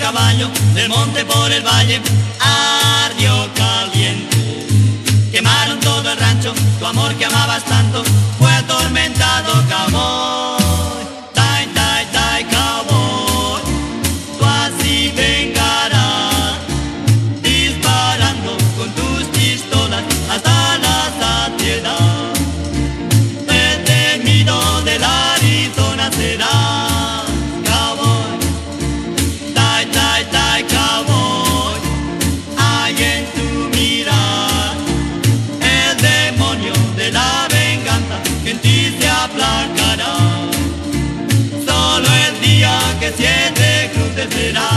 caballo, del monte por el valle, ardió caliente. Quemaron todo el rancho, tu amor que amabas tanto, será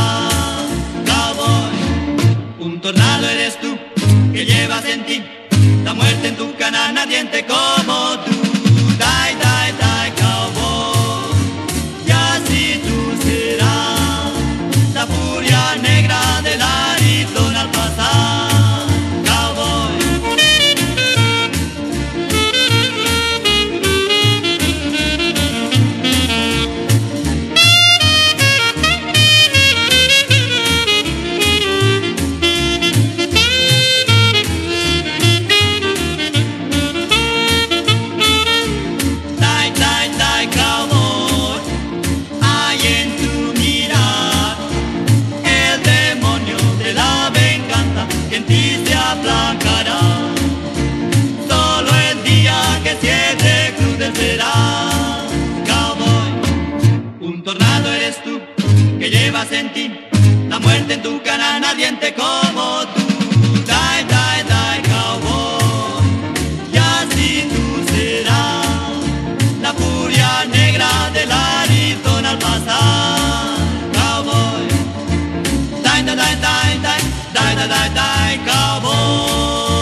cowboy. Un tornado eres tú que llevas en ti la muerte en tu cana, nadie te como la muerte en tu cara, nadie te como tú. Die, die, die, cowboy. Y así tú serás la furia negra del Arizona al pasar. Cowboy. Die, die, die, die, die, die, die, die, die, cowboy.